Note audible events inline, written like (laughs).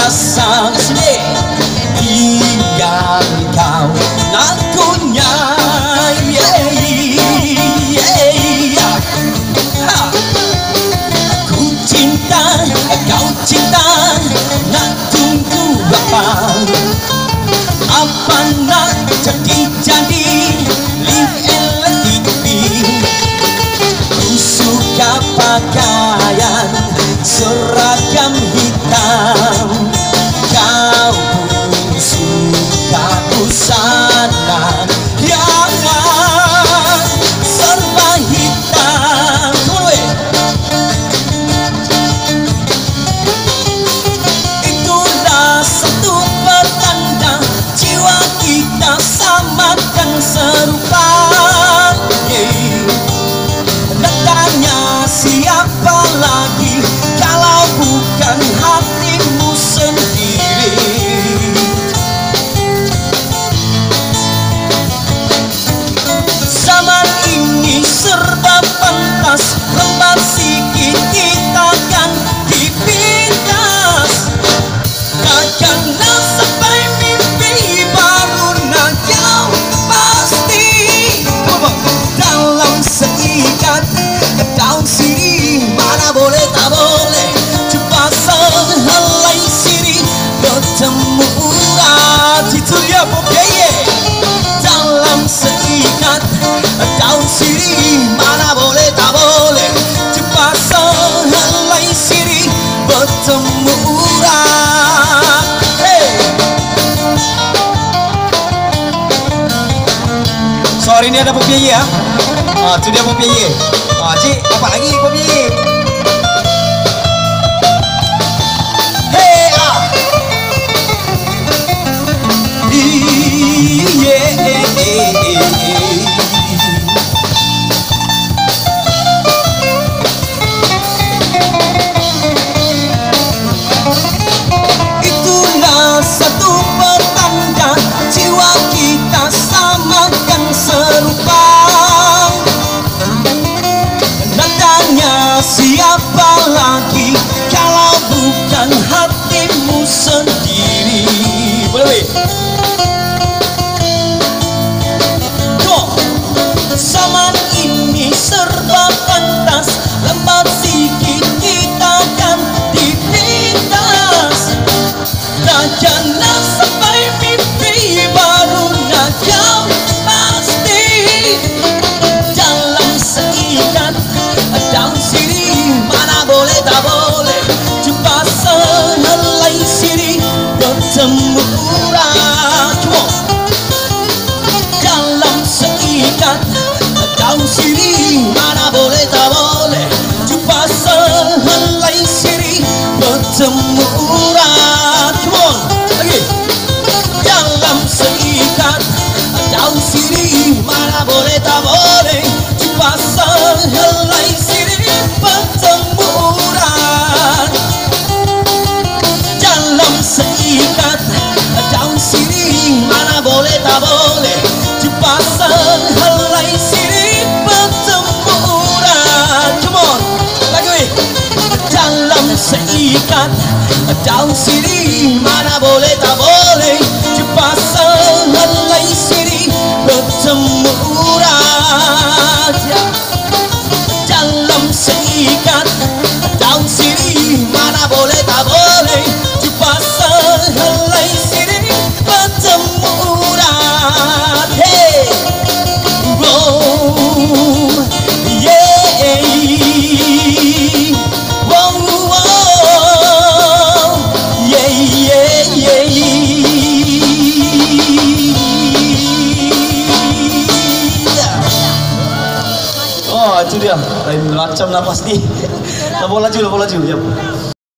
perasaan sedih Tinggal kau nak kunyai apa nak jadi jadi Kita sama dan serupa. ini ada Popeye ya. Ah, itu dia Popeye. Ah, cik, apa lagi Popeye? siapa lagi kalau bukan hatimu sendiri? Boleh amore ci passa helai siri pertempuran dalam seikat daun siri mana boleh tak boleh. Ci passa helai siri pertempuran come on lagi dalam seikat daun siri mana boleh tak laju dia. Lain macam lah pasti. (laughs) Lah laju boleh laju ya